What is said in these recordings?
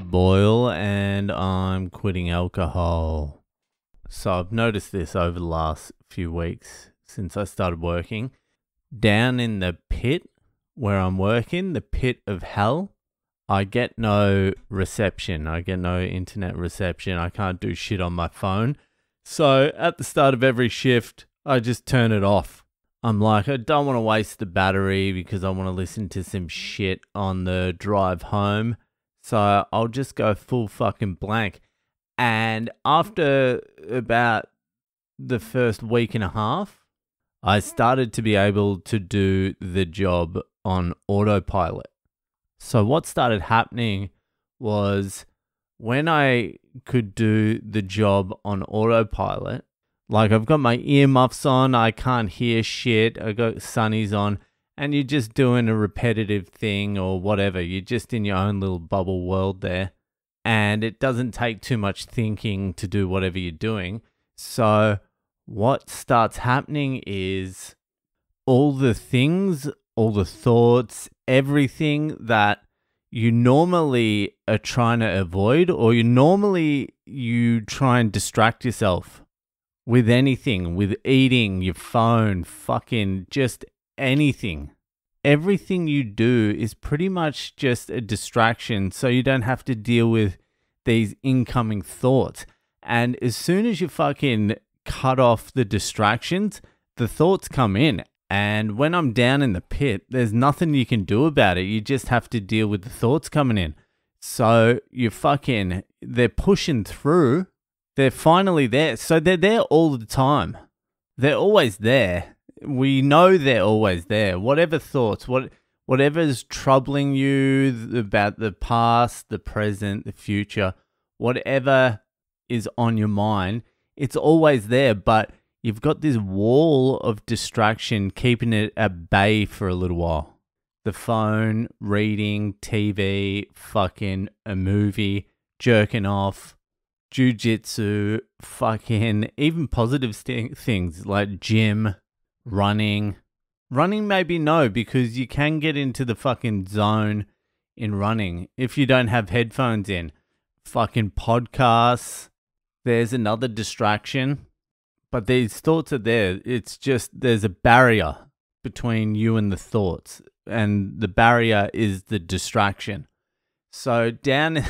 David Boyle, and I'm quitting alcohol. So I've noticed this over the last few weeks since I started working. Down in the pit where I'm working, the pit of hell, I get no reception. I get no internet reception. I can't do shit on my phone. So at the start of every shift, I just turn it off. I'm like, I don't want to waste the battery because I want to listen to some shit on the drive home. So I'll just go full fucking blank. And after about the first week and a half, I started to be able to do the job on autopilot. So what started happening was when I could do the job on autopilot, like I've got my earmuffs on, I can't hear shit, I got sunnies on, and you're just doing a repetitive thing or whatever. You're just in your own little bubble world there. And it doesn't take too much thinking to do whatever you're doing. So, what starts happening is all the things, all the thoughts, everything that you normally are trying to avoid or you normally you try and distract yourself with anything, with eating, your phone, fucking just anything. Everything you do is pretty much just a distraction so you don't have to deal with these incoming thoughts. And as soon as you fucking cut off the distractions, the thoughts come in. And when I'm down in the pit, there's nothing you can do about it. You just have to deal with the thoughts coming in. So you fucking, they're pushing through. They're finally there. So they're there all the time. They're always there we know they're always there. Whatever thoughts, what whatever's troubling you about the past, the present, the future, whatever is on your mind, it's always there, but you've got this wall of distraction keeping it at bay for a little while. The phone, reading, TV, fucking a movie, jerking off, jujitsu, fucking even positive st- things like gym, running. Running maybe no, because you can get into the fucking zone in running if you don't have headphones in. Fucking podcasts. There's another distraction. But these thoughts are there. It's just there's a barrier between you and the thoughts. And the barrier is the distraction. So down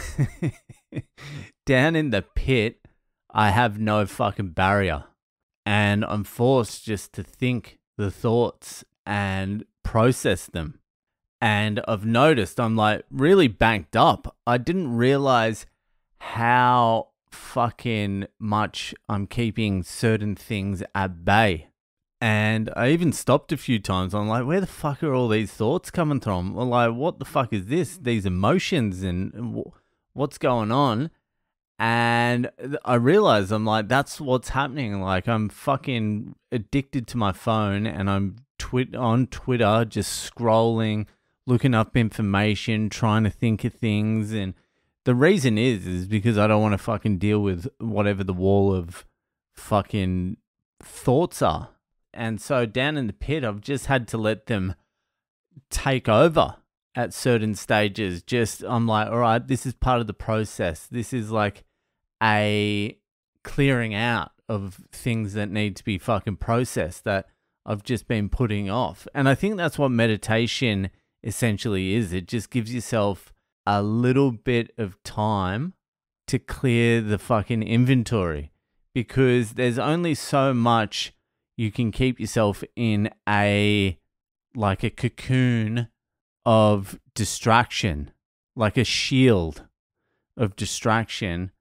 down in the pit, I have no fucking barrier and I'm forced just to think the thoughts and process them. And I've noticed I'm like really banked up. I didn't realize how fucking much I'm keeping certain things at bay. And I even stopped a few times. I'm like, where the fuck are all these thoughts coming from? Like, what the fuck is this? These emotions and what's going on? And I realized I'm like, that's what's happening. Like, I'm fucking addicted to my phone and I'm twit- on Twitter, just scrolling, looking up information, trying to think of things. And the reason is, is because I don't want to fucking deal with whatever the wall of fucking thoughts are. And so down in the pit, I've just had to let them take over at certain stages. Just, I'm like, all right, this is part of the process. This is like, a clearing out of things that need to be fucking processed that I've just been putting off. And I think that's what meditation essentially is. It just gives yourself a little bit of time to clear the fucking inventory because there's only so much you can keep yourself in a like a cocoon of distraction, like a shield of distraction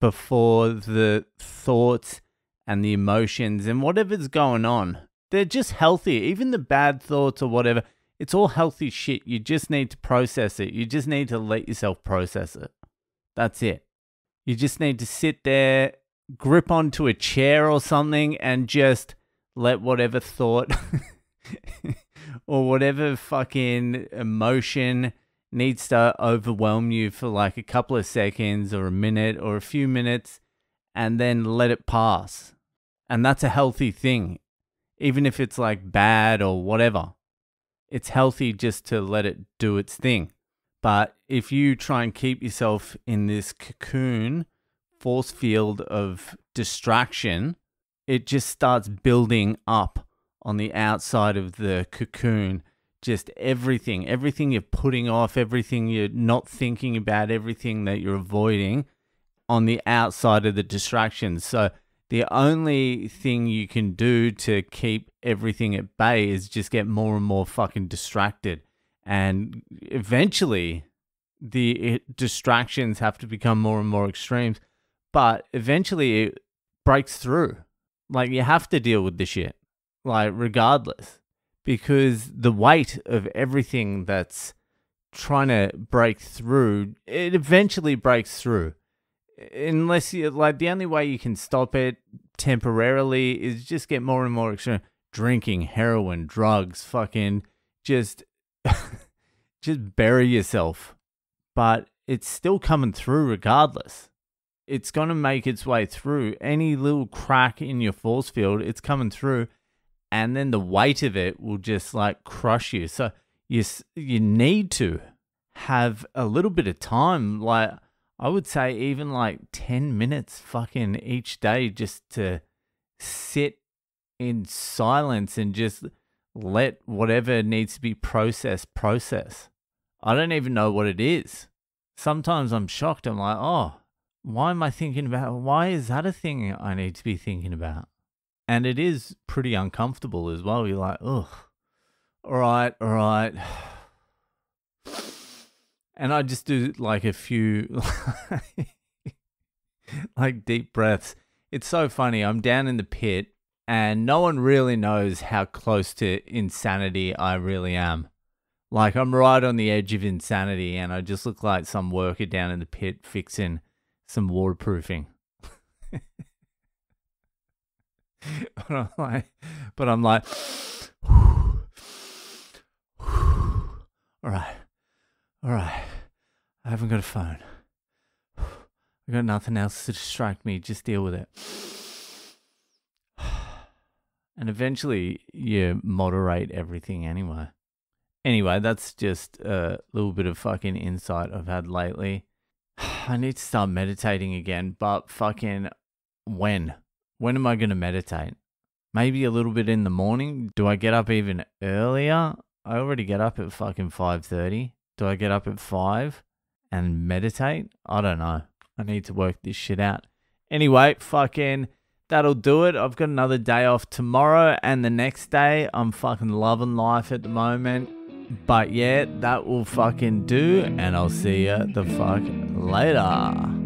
before the thoughts and the emotions and whatever's going on. They're just healthy. Even the bad thoughts or whatever, it's all healthy shit. You just need to process it. You just need to let yourself process it. That's it. You just need to sit there, grip onto a chair or something, and just let whatever thought or whatever fucking emotion needs to overwhelm you for like a couple of seconds or a minute or a few minutes and then let it pass. And that's a healthy thing, even if it's like bad or whatever. It's healthy just to let it do its thing. But if you try and keep yourself in this cocoon force field of distraction, it just starts building up on the outside of the cocoon. Just everything, everything you're putting off, everything you're not thinking about, everything that you're avoiding on the outside of the distractions. So the only thing you can do to keep everything at bay is just get more and more fucking distracted. And eventually, the eh, distractions have to become more and more extremes. But eventually, it breaks through. Like, you have to deal with the shit, like, regardless, because the weight of everything that's trying to break through, it eventually breaks through. Unless you like the only way you can stop it temporarily is just get more and more extreme. Drinking heroin drugs fucking just just bury yourself. But it's still coming through regardless. It's going to make its way through. Any little crack in your force field it's coming through and then the weight of it will just like crush you so you you need to have a little bit of time like I would say even like 10 minutes fucking each day just to sit in silence and just let whatever needs to be processed process. I don't even know what it is. Sometimes I'm shocked. I'm like, oh, why am I thinking about why is that a thing I need to be thinking about? And it is pretty uncomfortable as well. You're like, ugh, all right, all right and I just do like a few like deep breaths. It's so funny. I'm down in the pit and no one really knows how close to insanity I really am. Like I'm right on the edge of insanity and I just look like some worker down in the pit fixing some waterproofing. but I'm like but I'm like all right all right, I haven't got a phone. I got nothing else to distract me. Just deal with it. And eventually, you moderate everything anyway. Anyway, that's just a little bit of fucking insight I've had lately. I need to start meditating again, but fucking when? When am I going to meditate? Maybe a little bit in the morning? Do I get up even earlier? I already get up at fucking 5:30. Do I get up at five and meditate? I don't know. I need to work this shit out. Anyway, fucking that'll do it. I've got another day off tomorrow and the next day. I'm fucking loving life at the moment. But yeah, that will fucking do. And I'll see you the fuck later.